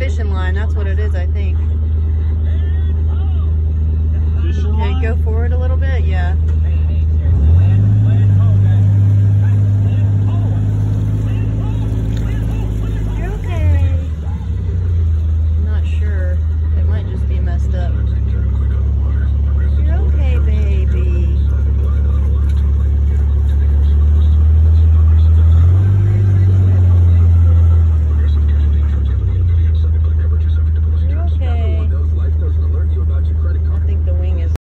fishing line. That's what it is, I think. Okay, go forward a little bit. Yeah.